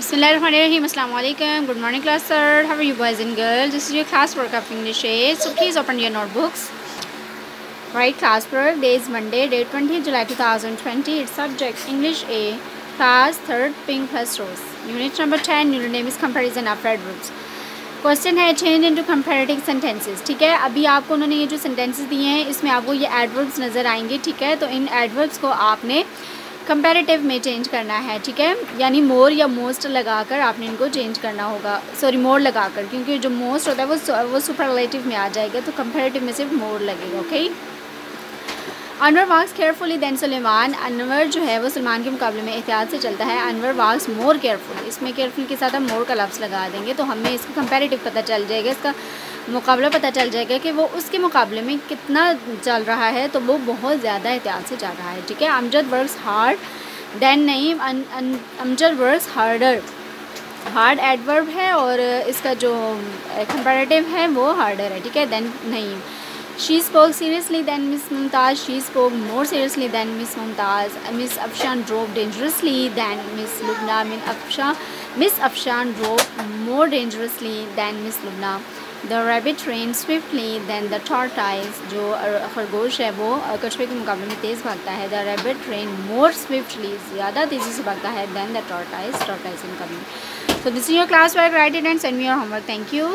Bismillahirrahmanirrahim. Assalamu alaikum. Good morning class sir. How are you boys and girls? This is your class work of English A. So please open your notebooks. Right class work. Day is Monday, date 20 July 2020. It's subject English A. Class 3rd Pink plus Rose. Unit number 10. Unit name is comparison of adverbs. Question है change into comparative sentences ठीक है अभी आपको उन्होंने ये जो sentences दिए हैं इसमें आपको ये एडवर्ब्स नज़र आएँगे ठीक है तो इन एडवर्ब्स को आपने कंपैरेटिव में चेंज करना है, ठीक है? यानी मोर या मोस्ट लगाकर आपने इनको चेंज करना होगा। सॉरी मोर लगाकर, क्योंकि जो मोस्ट होता है वो वो सुपरलेटिव में आ जाएगा तो कंपेरेटिव में सिर्फ़ मोर लगेगा okay Anwar walks carefully than Suleman Anwar जो है वो सलमान के मुकाबले में एहतियात से चलता है। अनवर वाक्स मोर केयरफुल इसमें केयरफुल के साथ हम मोर का लफ्ज़ लगा देंगे तो हमें इसका कंपेरेटिव पता चल जाएगा, इसका मुकाबला पता चल जाएगा कि वो उसके मुकाबले में कितना चल रहा है तो वो बहुत ज़्यादा एहतियात से चल रहा है, ठीक है? अमजद वर्क्स हार्ड देन नहीं Amjad works harder. Hard adverb है और इसका जो कंपेरेटिव है वो हार्डर है, ठीक है? देन नहीं she spoke seriously than miss Mumtaz, she spoke more seriously than miss Mumtaz. Miss Afshan drove dangerously than miss Lubna. मिन Afsha, miss Afshan drove more dangerously than miss Lubna. The rabbit train swiftly than the tortoise जो खरगोश है, वो कछुए के मुकाबले में तेज़ भागता है। The rabbit ran more swiftly ज़्यादा तेज़ी से भागता है than the tortoise tortoise in coming so this is your class work write it and send me your homework thank you